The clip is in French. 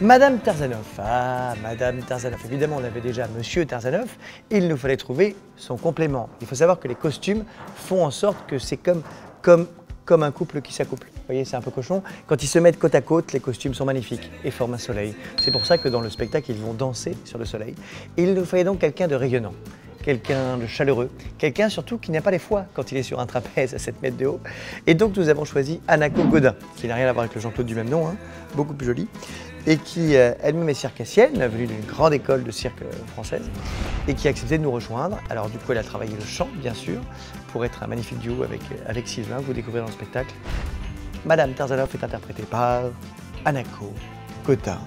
Madame Tarzanov. Ah, Madame Tarzanov. Évidemment, on avait déjà Monsieur Tarzanov. Il nous fallait trouver son complément. Il faut savoir que les costumes font en sorte que c'est comme, comme, comme un couple qui s'accouple. Vous voyez, c'est un peu cochon. Quand ils se mettent côte à côte, les costumes sont magnifiques et forment un soleil. C'est pour ça que dans le spectacle, ils vont danser sur le soleil. Il nous fallait donc quelqu'un de rayonnant quelqu'un de chaleureux, quelqu'un surtout qui n'a pas les foies quand il est sur un trapèze à 7 mètres de haut. Et donc nous avons choisi Anako Godin, qui n'a rien à voir avec le Jean-Claude du même nom, hein, beaucoup plus joli, et qui euh, elle-même est circassienne, venue d'une grande école de cirque euh, française, et qui a accepté de nous rejoindre. Alors du coup elle a travaillé le chant, bien sûr, pour être un magnifique duo avec, euh, avec Sylvain, vous découvrez dans le spectacle. Madame Tarzanov est interprétée par Anako Godin.